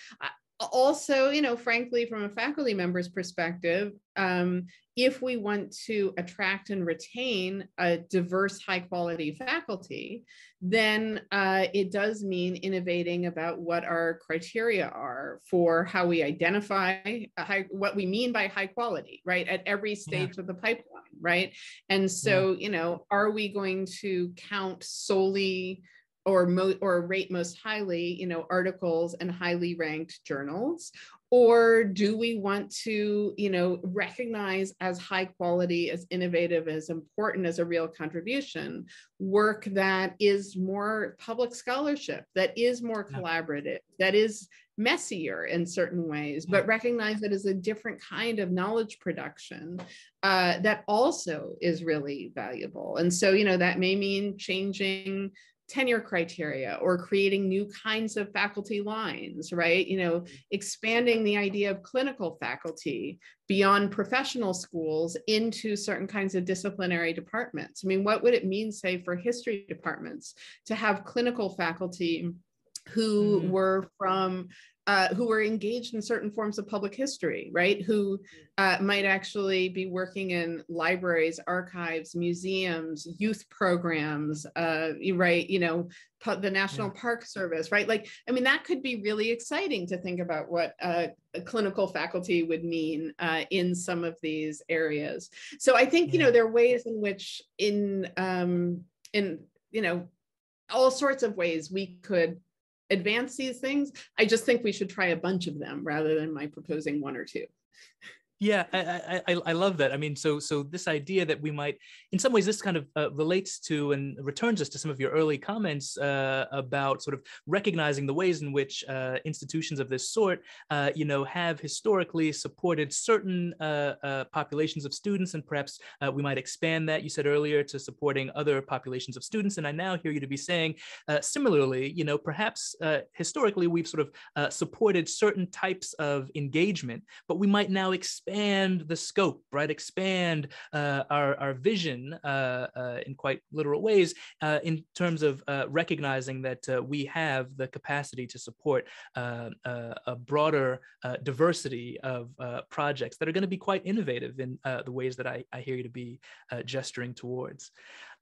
also, you know, frankly, from a faculty member's perspective, um, if we want to attract and retain a diverse, high quality faculty, then uh, it does mean innovating about what our criteria are for how we identify high, what we mean by high quality, right? At every stage yeah. of the pipeline, right? And so, yeah. you know, are we going to count solely or mo- or rate most highly you know articles and highly ranked journals? Or do we want to you know recognize as high quality as innovative as important as a real contribution work that is more public scholarship that is more collaborative that is messier in certain ways but recognize that as a different kind of knowledge production uh, that also is really valuable? And so you know that may mean changing tenure criteria or creating new kinds of faculty lines, right? You know, expanding the idea of clinical faculty beyond professional schools into certain kinds of disciplinary departments. I mean, what would it mean, say, for history departments to have clinical faculty who mm. were from uh, who were engaged in certain forms of public history, right? Who uh, might actually be working in libraries, archives, museums, youth programs, uh, right? You know, the National yeah. Park Service, right? Like, I mean, that could be really exciting to think about what uh, clinical faculty would mean uh, in some of these areas. So I think, yeah. you know, there are ways in which in, um, in, you know, all sorts of ways we could advance these things. I just think we should try a bunch of them rather than my proposing one or two. Yeah, I, I, I love that. I mean, so so this idea that we might, in some ways, this kind of uh, relates to and returns us to some of your early comments uh, about sort of recognizing the ways in which uh, institutions of this sort, uh, you know, have historically supported certain uh, uh, populations of students, and perhaps we might expand that. You said earlier to supporting other populations of students, and I now hear you to be saying similarly, you know, perhaps historically we've sort of supported certain types of engagement, but we might now expand expand the scope, right? Expand uh, our, our vision uh, uh, in quite literal ways uh, in terms of uh, recognizing that we have the capacity to support a broader diversity of projects that are going to be quite innovative in the ways that I, I hear you to be gesturing towards.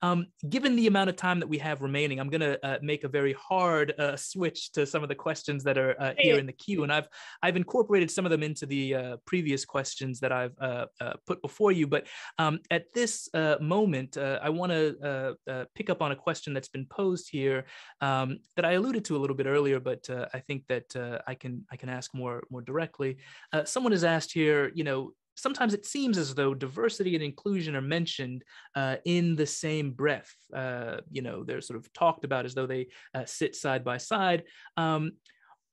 Um, given the amount of time that we have remaining, I'm going to uh, make a very hard uh, switch to some of the questions that are uh, here in the queue, and I've I've incorporated some of them into the uh, previous questions that I've uh, uh, put before you. But um, at this moment, I want to pick up on a question that's been posed here um, that I alluded to a little bit earlier, but I think that I can I can ask more more directly. someone has asked here, you know, sometimes it seems as though diversity and inclusion are mentioned uh, in the same breath. Uh, you know, they're sort of talked about as though they uh, sit side by side. Um,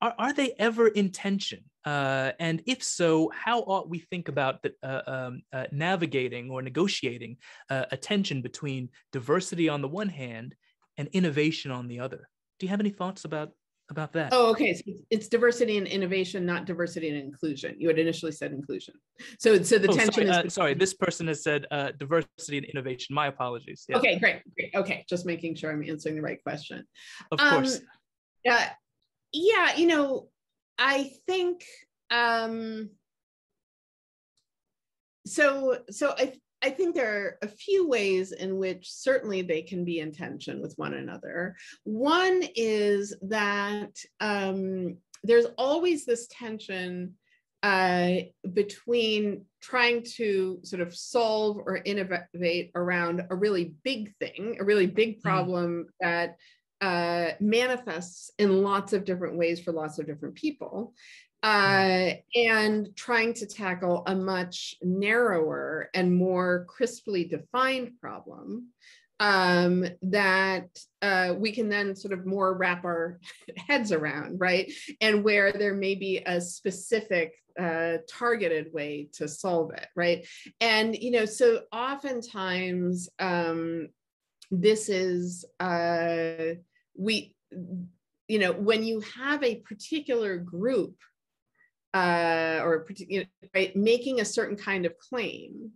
are, are they ever in tension? Uh, and if so, how ought we think about the, uh, um, uh, navigating or negotiating a tension between diversity on the one hand and innovation on the other. Do you have any thoughts about about that? Oh, okay. So it's diversity and innovation, not diversity and inclusion. You had initially said inclusion. So, so the oh, tension sorry, is. Uh, sorry, this person has said uh, diversity and innovation. My apologies. Yeah. Okay, great, great. Okay, just making sure I'm answering the right question. Of course. Yeah, uh, yeah. You know, I think. Um, so, so I I think there are a few ways in which certainly they can be in tension with one another. One is that um, there's always this tension uh, between trying to sort of solve or innovate around a really big thing, a really big mm-hmm. problem mm. that uh, manifests in lots of different ways for lots of different people uh, and trying to tackle a much narrower and more crisply defined problem um, that uh, we can then sort of more wrap our heads around, right? And where there may be a specific uh, targeted way to solve it, right? And, you know, so oftentimes um, this is, uh, we, you know, when you have a particular group uh, or right, making a certain kind of claim,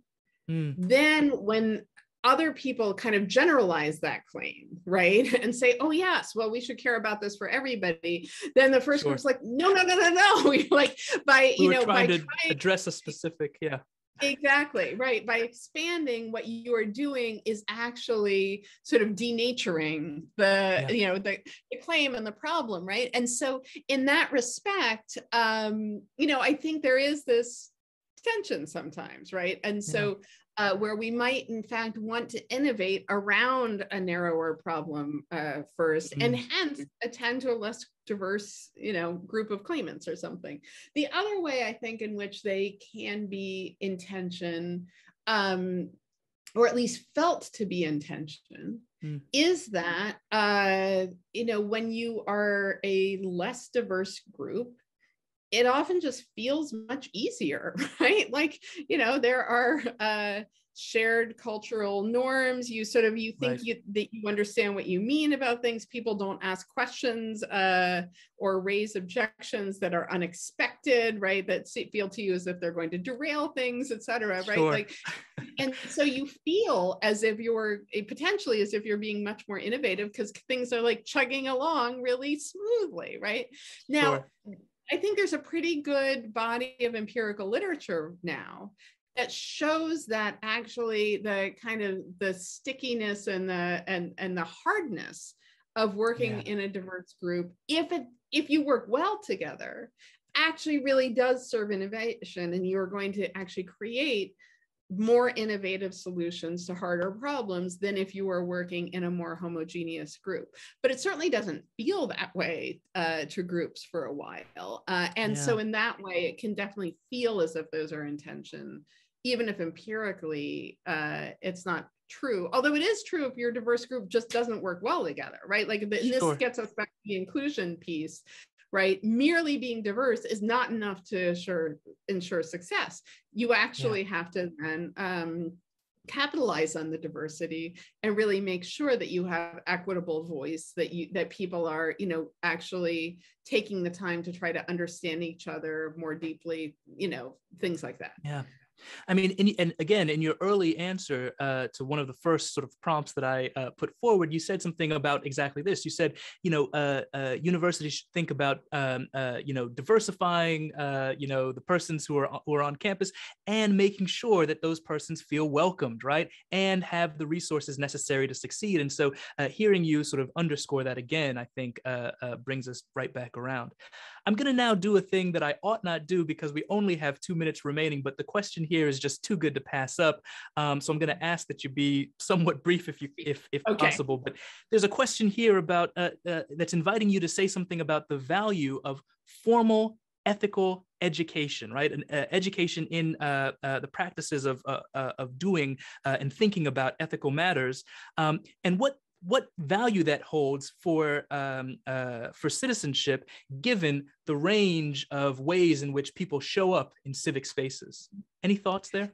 mm. then when other people kind of generalize that claim, right? And say, oh, yes, well, we should care about this for everybody. Then the first sure. group's like, no, no, no, no, no. like by, we you know, by to trying, address a specific, yeah exactly right by expanding what you are doing is actually sort of denaturing the yeah. you know the, the, claim and the problem right? And so in that respect um you know i think there is this tension sometimes right? And so uh, where we might in fact want to innovate around a narrower problem uh, 1st mm-hmm. and hence attend to a less diverse you know group of claimants or something the other way i think in which they can be intention um, or at least felt to be intention mm. is that uh, you know when you are a less diverse group it often just feels much easier, right? Like, you know, there are uh, shared cultural norms. You sort of you think right. you, that you understand what you mean about things. People don't ask questions uh, or raise objections that are unexpected, right? That feel to you as if they're going to derail things, etc. Right? Sure. Like, and so you feel as if you're eh, potentially as if you're being much more innovative because things are like chugging along really smoothly, right? Now. Sure I think there's a pretty good body of empirical literature now that shows that actually the kind of the stickiness and the and and the hardness of working yeah. in a diverse group if it if you work well together actually really does serve innovation and you're going to actually create more innovative solutions to harder problems than if you were working in a more homogeneous group. But it certainly doesn't feel that way uh, to groups for a while. Uh, and yeah. so, in that way, it can definitely feel as if those are intention, even if empirically uh, it's not true. Although it is true if your diverse group just doesn't work well together, right? Like, sure. this gets us back to the inclusion piece right? Merely being diverse is not enough to assure ensure success. You actually yeah. have to then um, capitalize on the diversity and really make sure that you have equitable voice that you that people are you know actually taking the time to try to understand each other more deeply you know things like that yeah I mean, in, and again, in your early answer uh, to one of the first sort of prompts that I uh, put forward, you said something about exactly this. You said, you know, uh, uh universities should think about, um, uh, you know, diversifying, uh, you know, the persons who are who are on campus and making sure that those persons feel welcomed, right, and have the resources necessary to succeed. And so, hearing you sort of underscore that again, I think brings us right back around. I'm going to now do a thing that I ought not do because we only have two minutes remaining, but the question here is just too good to pass up. Um, so I'm going to ask that you be somewhat brief if you if if okay. possible. But there's a question here about uh, uh, that's inviting you to say something about the value of formal ethical education, right? And uh, education in uh, uh, the practices of uh, uh, of doing uh, and thinking about ethical matters, um, and what what value that holds for um, uh, for citizenship, given the range of ways in which people show up in civic spaces. Any thoughts there?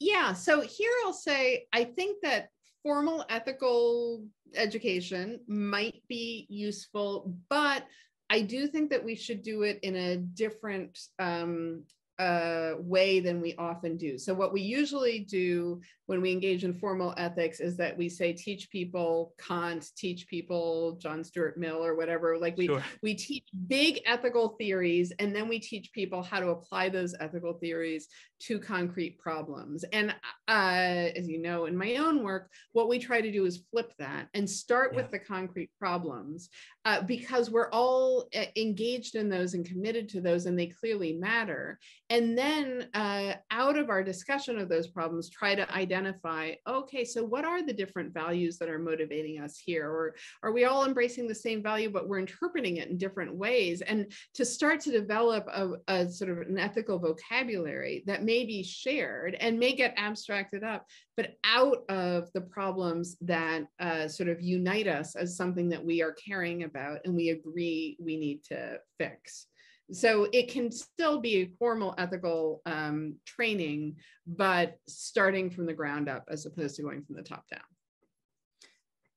Yeah. So here I'll say I think that formal ethical education might be useful, but I do think that we should do it in a different um, uh, way than we often do. So, what we usually do when we engage in formal ethics is that we say teach people Kant, teach people John Stuart Mill or whatever. Like we sure. we teach big ethical theories and then we teach people how to apply those ethical theories to concrete problems. And uh, as you know, in my own work, what we try to do is flip that and start yeah. with the concrete problems uh, because we're all uh, engaged in those and committed to those, and they clearly matter. And then uh, out of our discussion of those problems, try to identify okay so what are the different values that are motivating us here? Or are we all embracing the same value but we're interpreting it in different ways? And to start to develop a, a sort of an ethical vocabulary that may be shared and may get abstracted up but out of the problems that uh, sort of unite us as something that we are caring about and we agree we need to fix so it can still be a formal ethical um, training, but starting from the ground up as opposed to going from the top down.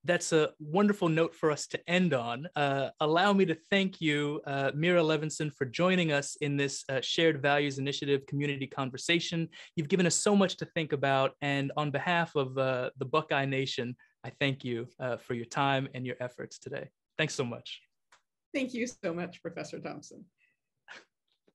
That's a wonderful note for us to end on. Uh, allow me to thank you, uh, Meira Levinson, for joining us in this uh, Shared Values Initiative community conversation. You've given us so much to think about. And on behalf of uh, the Buckeye Nation, I thank you uh, for your time and your efforts today. Thanks so much. Thank you so much, Professor Thompson.